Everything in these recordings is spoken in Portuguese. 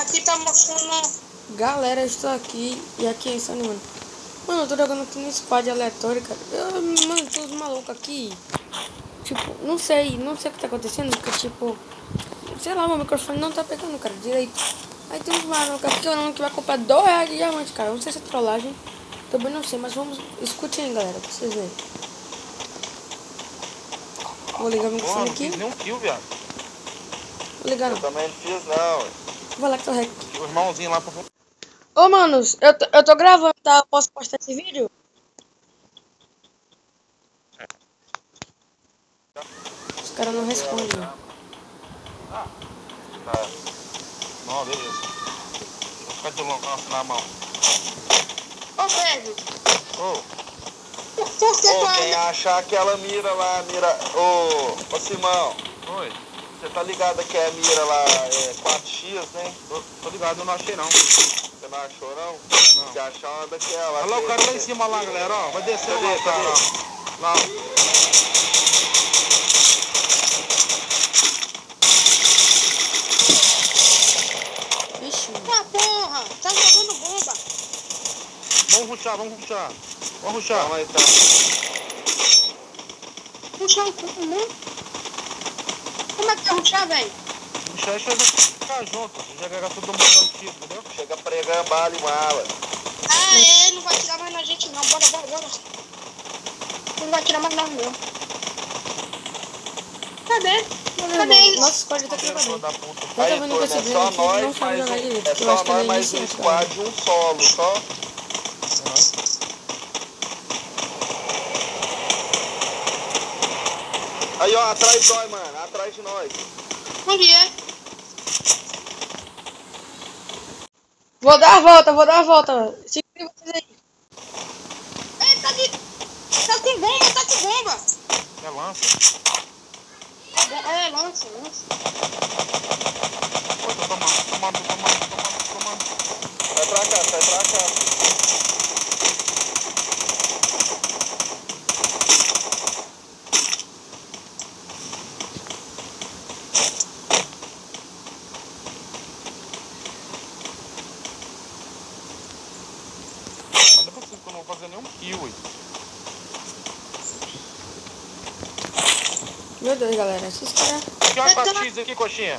Aqui tá mostrando. Galera, eu estou aqui e aqui é Insane, mano. Mano, eu tô jogando aqui no squad aleatório, cara. Eu, mano, tem uns malucos aqui. Tipo, não sei, não sei o que tá acontecendo, porque tipo. Sei lá, meu microfone não tá pegando, cara, direito. Aí tem uns malucos aqui falando que vai comprar dois reais de diamante, cara. Não sei se é trollagem. Também não sei, mas vamos. Escute aí, galera, pra vocês verem. Vou ligar o Porra, microfone não aqui. fiz nenhum kill, viado. Vou ligar Eu não. também não fiz não. Vou lá que tô rec. O irmãozinho lá pra Ô, manos, eu tô, eu tô gravando, tá? Posso postar esse vídeo? Os caras não respondem. Tá. Não, beleza. Vou ficar de longe na mão. Ô, Pedro, Ô, por, por que Ô, quem achar aquela mira lá, mira. Ô, ô Simão, oi. Você tá ligado que é a mira lá é 4x, né? Tô, tô ligado, eu não achei não. Você não achou não? Não. Se achar uma daquela. Olha lá o cara lá em cima lá, galera, ó. Vai descer Cadê, lá, o cara. Lá. Vixe. Ah, porra, tá jogando bomba. Vamos ruxar, vamos ruxar. Vamos ruxar. Calma aí, tá. Puxar um pouco, né? Como é que é ruxar, velho? Ruxar e chega ficar junto. Já pegar todo mundo dando tiro, entendeu? Chega pregando bala e mala. Ah, é, não vai tirar mais na gente não. Bora, bora, bora. Não vai tirar mais nós não. Cadê? Cadê eles? Nosso squad tá puta. Eu tô vendo que esse é vídeo só aqui não nós, sabe mais jogar um, direito. é eu só ele nós é mais um squad e um solo, só. Aí, ó, atrás nós, mano. De nós. É? Vou dar a volta, vou dar a volta. Segura vocês aí. É, tá de... Tá com bomba, tá com bomba. É lança. É, é lança, lança. Pô, tô tomando, tô tomando, tô tomando, tô tomando, tô tomando. Sai pra cá, sai pra cá. Mas não é possível Meu Deus, galera. Esses caras. Que a 4x aqui, coxinha?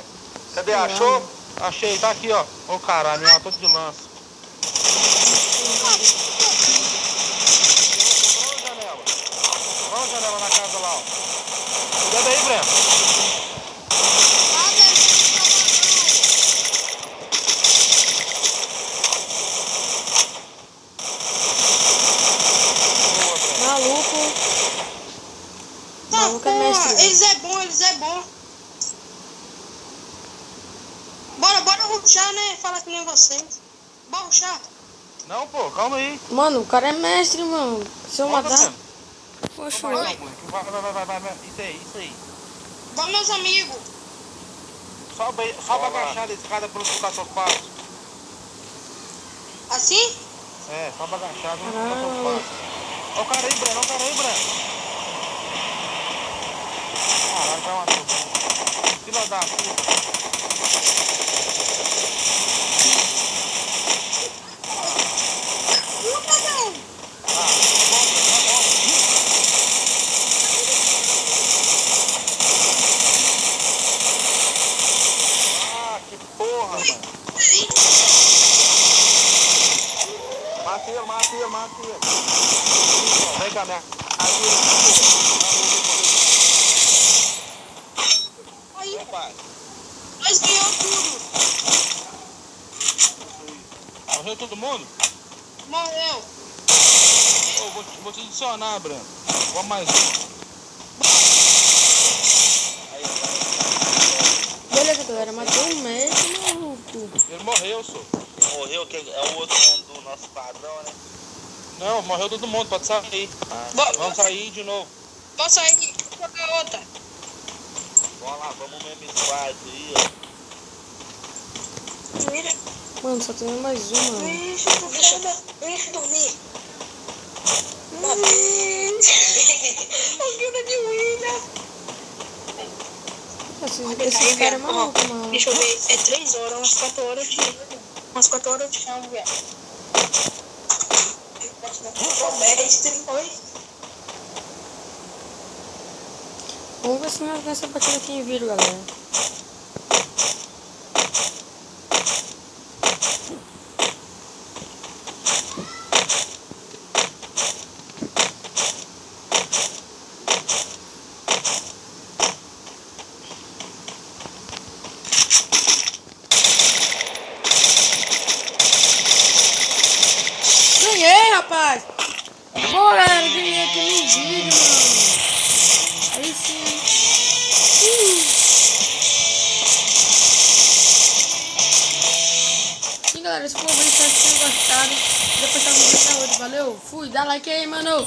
Cadê? Achou? Achei, tá aqui, ó. Ô caralho, me matou de lança. Olha a janela. Olha a janela na casa lá, ó. Cuidado aí, Breno. Ah, velho, Boa, Breno. Maluco. Tá é porra, eles é bom, eles é bom. Bora, bora ruxar, né? Falar que nem vocês. Bora ruxar. Não, pô, calma aí. Mano, o cara é mestre, mano. Se eu Volta, matar. Poxa, Vai. Vai, vai, vai, vai, vai. Isso aí, isso aí. Bora, meus amigos. Sobe, sobe agachado a escada pra não seus passos. Assim? É, sobe agachado, não passos. Olha o cara aí, Breno, olha o cara aí, Breno. Caralho, vai matar. Filha da puta. Puta, não. Ah, volta, vai, volta. Ah, que porra, mano. Mata ele, mata ele, mata ele. Vem cá, minha. Aí, Pai, nós ganhamos tudo. Morreu todo mundo? Morreu. Ô, vou, te- vou te adicionar, Breno. Vamos mais um. Beleza, galera. Matou um maluco. Ele morreu, só. morreu, que é o outro do nosso padrão, né? Não, morreu todo mundo, pode sair. Bo- Vamos sair de novo. Vou sair. Vou jogar outra. Vamos lá, vamos mesmo squad aí, ó. Mira. Mano, só tem mais um, mano. Deixa eu deixa, deixa eu dormir. Hum. O que de William? Esses caras é ó, maluco, mano. Deixa eu ver, é 3 horas, umas 4 horas eu te. Umas 4 horas eu te chamo, velho. Mestre, oi? Vamos ver se nós ganhamos essa partida aqui em vídeo, galera. Ganhei, rapaz! Boa, galera, ganhei aqui no vídeo, mano. Sim. Galera, se for ver, espero que tenham gostado. Depois tá vídeo da hoje. Valeu, fui, dá like aí, mano.